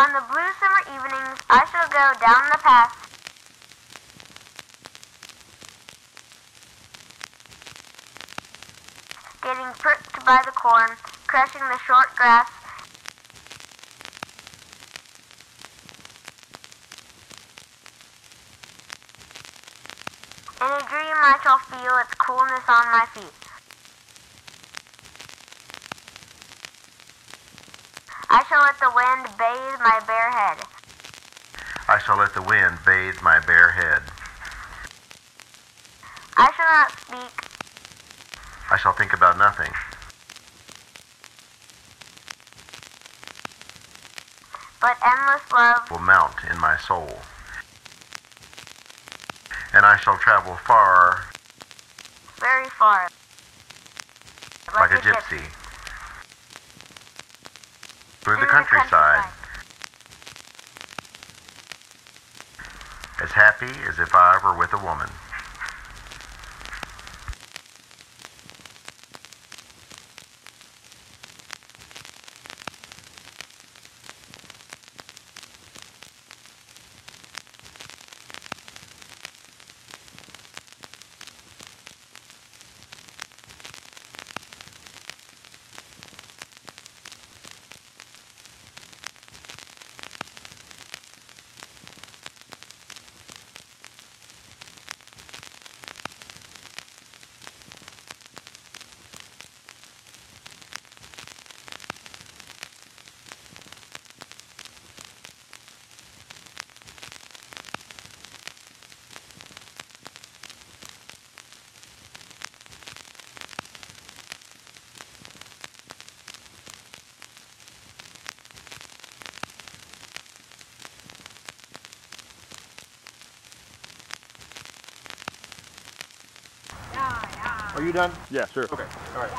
On the blue summer evenings, I shall go down the path. Getting pricked by the corn, crushing the short grass. In a dream, I shall feel its coolness on my feet. I shall let the wind bathe my bare head. I shall let the wind bathe my bare head. I shall not speak, I shall think about nothing. but endless love Will mount in my soul. And I shall travel far very far. like, a gypsy through the countryside, as happy as if I were with a woman. Are you done? Yeah, sure. Okay, all right.